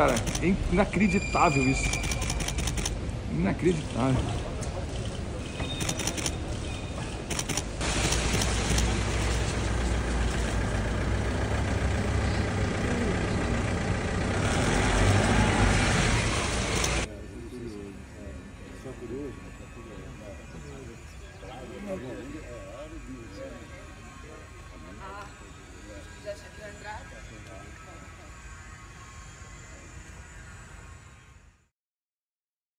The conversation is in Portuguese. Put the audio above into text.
Cara, é inacreditável isso. Inacreditável. É para tudo. Para a é de